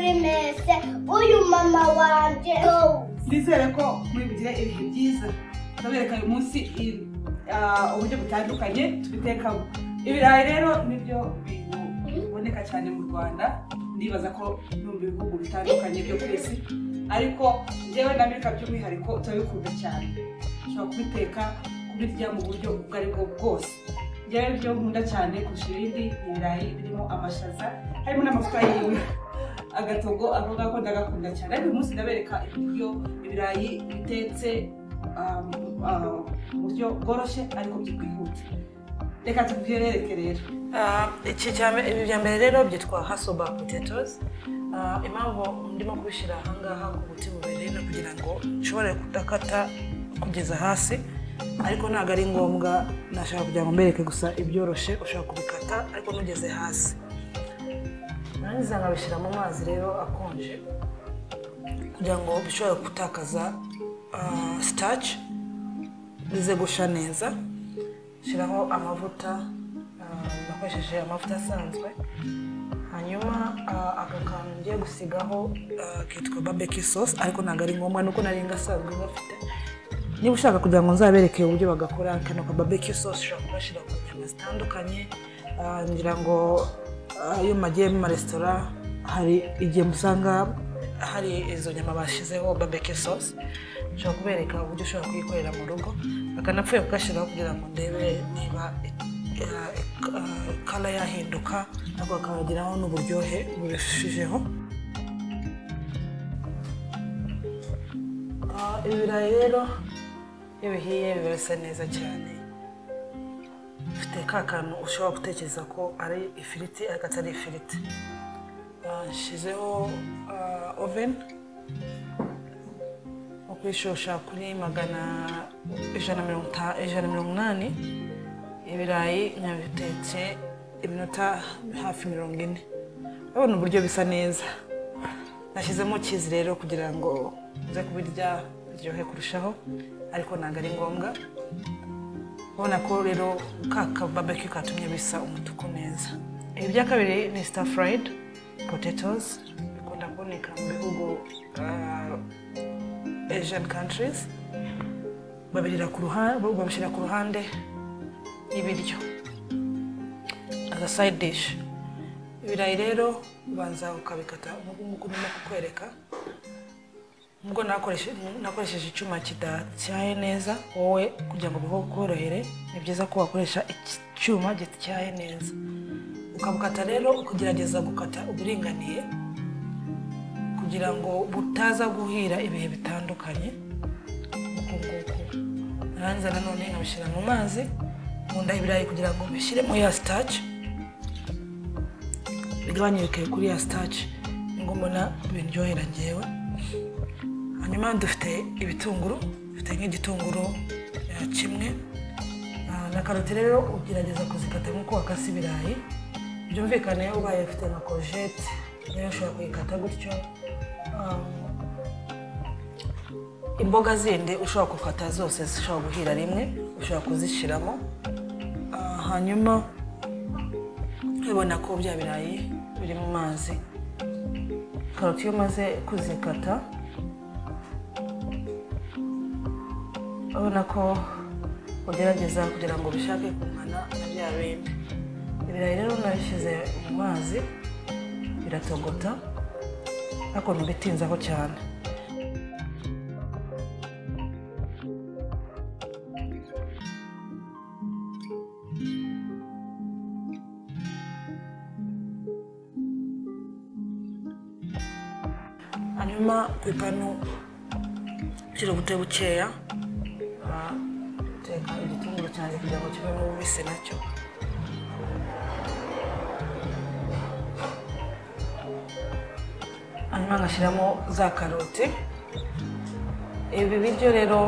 kuri mese uyu mama wanje nizere ko muri bugire ibihe byiza ndabereka uyu munsi i- ah, uburyo butandukanye tubitekamo. Ibirayi rero ni byo bintu biboneka cyane mu rwanda. Ndibaza ko no mu bihugu bitandukanye byo ku isi. Ariko njyewe na Amerika by'umwihariko turabikunda cyane. Ushobora kubiteka kubirya mu buryo ubwo ari bwo bwose. Njyewe ibyo nkunda cyane kurusha ibindi. Ni ibirayi birimo amashaza harimo n'amavuta yiwe agatogo ako ngako ndagakunda cyane. Ariko uyu munsi ndabereka ibiryo ibirayi bitetse um, uh, mu buryo bworoshye ariko bwihuta reka tubyerereke rero. Mbere ibi bya mbere rero byitwa hasoba potatoes. Ah, impamvu ndimo kubishyira ahangaha ku buti bubiri ni kugira ngo nshobore kudakata kugeza hasi ariko ntabwo ari ngombwa. Nashaka kugira ngo mbereke gusa ibyoroshye ushobora kubikata ariko ntugeze hasi. Narangiza nkabishyira mu mazi rero akonje? Kugira ngo bishobore gutakaza starch bize gusha neza. Shyiraho amavuta ah, nakoresheje amavuta asanzwe. Hanyuma ah, aka kantu ngiye gusigaho ah, kitwa barbecue sauce ariko ntabwo ari ngombwa nuko nari ngasanzwe gafite niba ushaka kugira ngo nzabereke uburyo bagakora kano ka barbecue sauce ushobora kugashyira ku nyama zitandukanye. Ah, ngira ngo ah, iyo mwagiye mu maresitora hari igihe musanga hari izo nyama bashyizeho barbecue sauce. Nshobora kubereka uburyo ushobora kuyikorera mu rugo akanapfuye kugashyiraho kugira ngo ndebe niba kara yahinduka ariko hakabagiraho n'uburyohe burushijeho Ah, ibirayi rero iyo bihiye biba bisa neza cyane. Bifite ka kantu ushobora gutekereza ko ari ifiriti ariko atari ifiriti. Ah, nshyizeho ah, oven nko kuyishosha kuri magana ijana na mirongo inani. Ibirayi nkabitetse iminota hafi mirongo ine. Urabona uburyo bisa neza. Nashyizemo kizi rero kugira ngo nze kubirya biryohe kurushaho ariko ntabwo ari ngombwa. Ubona ko rero ka kababeki katumye bisa umutuku neza. Ibi kabiri ni star fried potatoes bikunda kuboneka mu bihugu ah, asian countries. Babishyira ku ruhande y'ibiryo. As a side dish. Ibirayi rero ubanza ukabikata nk'uku nguku ndimo kukwereka. Nakoreshe- nakoresheje icyuma kidatyaye neza wowe kugira ngo bikorohere ni byiza ko wakoresha icyuma gityaye neza. Ukabukata rero ukugerageza gukata uburinganiye kugira ngo butaza guhira ibihe bitandukanye uku nguku. Narangiza nanone nkabishyira mu mazi nkunda ibirayi kugira ngo bishyiremo ya starch. Bigabanyuke kuri ya starch. Nibwo mbona biryohera ngewe hanyuma dufite ibitunguru dufite nk'igitunguru eh, kimwe. Na karoti rero ugerageza kuzikata nk'uko wakase ibirayi. Byumvikane ubaye ufite nka kojete na yo ushobora kuyikata gutyo. Ah, imboga zindi ushobora gukata zose zishobora guhira rimwe ushobora kuzishyiramo Ah, hanyuma ubona ko bya birayi biri mu mazi. Karoti iyo umaze kuzikata urabona ko ugerageza kugira ngo bishake kungana na bya bindi. Ibirayi rero nabishyize mu mazi biratogota ariko ntubitinzaho cyane. Hanyuma ku ipanu ushyira ubute bukeya cyanjye kugira ngo kivemo ububisi na cyo hanyuma ngashyiramo za karoti ibi biryo rero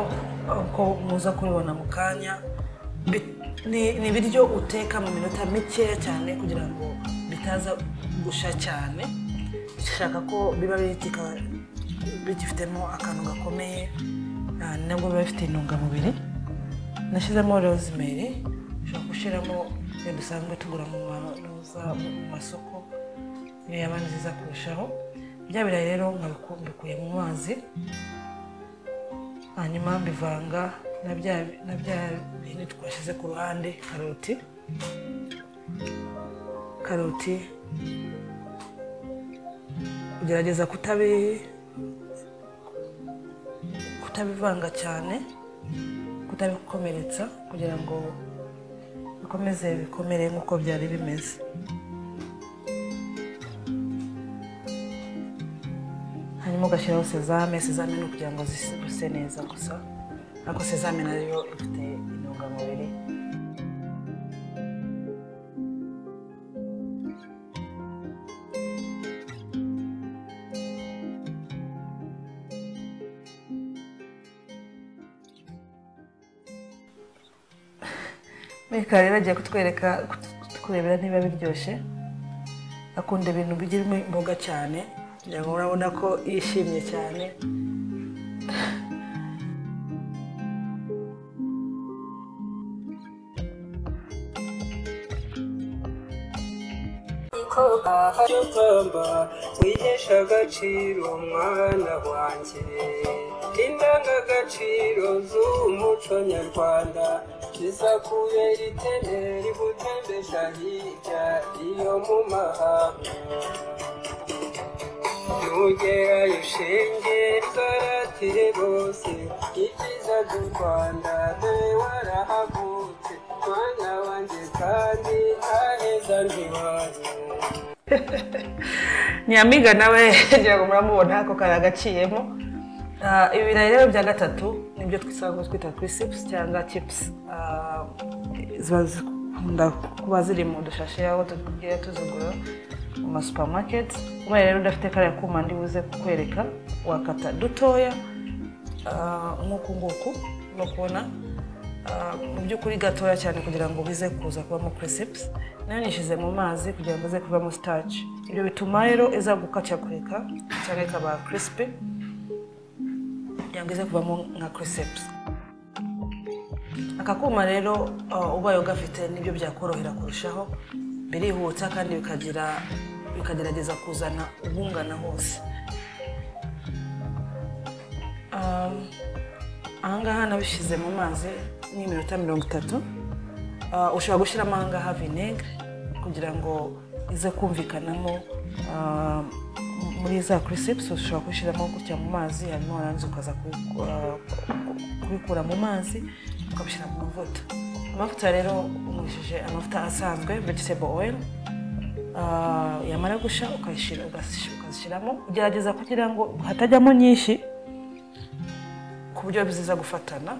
uko muza kubibona mu kanya. Ni ibiryo uteka mu minota mikeya cyane kugira ngo bitaza gusha cyane ushaka ko biba bigifitemo akantu gakomeye ah, nabwo biba bifite intungamubiri nashyizemo rosemary. Ushobora gushyiramo iyo dusanzwe tugura mu masoko. Niyo yaba nziza kurushaho. Bya birayi rero mbikuye mu mazi. Hanyuma mbivanga na bya bindi twashyize ku ruhande. Karoti. Karoti. Kugerageza kutabi kutabivanga cyane. Kutabikomeretsa kugira ngo bikomeze bikomere nk'uko byari bimeze. Hanyuma ugashyiraho sezame sezame ni ukugira ngo zise neza gusa ariko sezame na yo ifite intungamubiri. Mika rero kutwereka kuturebera niba biryoshye akunda ibintu bigiramo imboga cyane kugira ngo urabona ko yishimye cyane. Kamba wihesha agaciro mwana wanjye. Indangagaciro z'umuco nyarwanda. Zizakubera iteme rigutembesha hirya iyo mu mahanga. Nugerayo shenge zaratire bose ibyiza by'u rwanda dore warahagutse. Mwana wanjye kandi aheza ntiwanyu nyamiga nawe ngira ngo muramubona ko kari agaciyemo. Ah, ibi birayi rero bya gatatu ni byo twisanzwe twita kirisipusi cyangwa cipusi Ah, ziba zikunda kuba ziri mu dushashi aho tugiye tuzigura mu masupamaketi ubaye rero udafite kariya kuma ndi buze kukwereka wakata dutoya ah, nk'uku nguku no kubona mu by'ukuri gatoya cyane kugira ngo bize kuza kubamo kirisipusi na yo nishyize mu mazi kugira ngo ize kuvamo sitaci ibyo bituma rero iza gukacakurika cyangwa ikaba kirisipi kugira ngo ize kuvamo nka kirisipusi aka kuma rero uh, ubaye ugafite ni byo byakorohera kurushaho birihuta kandi bikagira bikagerageza kuzana ubungana hose. Um, ahangaha nabishyize mu mazi n'iminota mirongo itatu Uh, ushobora gushyiramo ahangaha vinegere kugira ngo ize kumvikanamo uh, muri za kirisipusi ushobora kubishyiramo gutya mu mazi hanyuma warangiza ukaza kubiku- kubikura mu mazi ukabishyira mu mavuta amavuta rero ungushije amavuta asanzwe vegetable oil. Uh, yamara ugashyira- ukazishyiramo ugerageza kugira ngo hatajyamo nyinshi ku buryo biziza gufatana.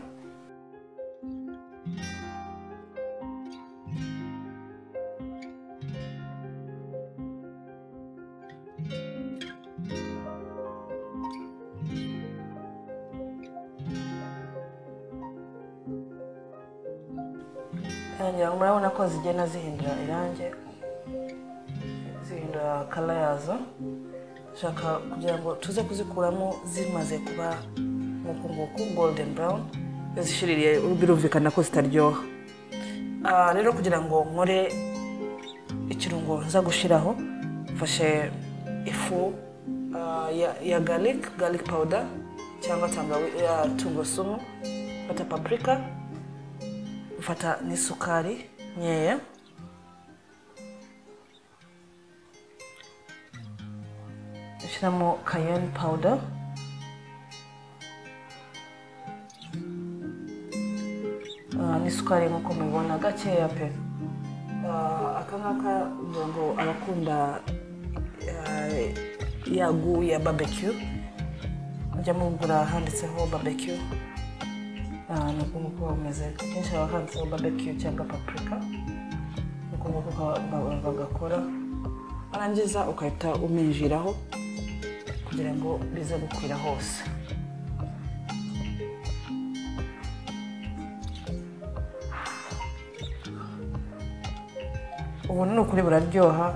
Ngira ngo murabona ko zigenda zihindura irangi zihindura kala yazo. Nshaka kugira ngo tuze kuzikuramo zimaze kuba nk'uku nguku golden brown. Zishiririye birumvikana ko zitaryoha. Ah, rero kugira ngo nkore ikirungo nza gushyiraho mfashe ifu ah, ya, garlic garlic powder cyangwa tungurusumu mfata paprika. ufata ni sukari nyeya ushyiramo cayenne powder. Ah, ni sukari nk'uko mubibona gakeya pe aka ah, ngaka ngira ngo abakunda ah, yagu ya barbecue. Ujya mugura handitseho barbecue. Ah, uku nguku bameze akenshi haba handitseho barbecue cyangwa paprika. Ka- ba- bagakora. Warangiza ugahita uminjiraho kugira ngo bize gukwira hose. Ubu ni ukuri buraryoha.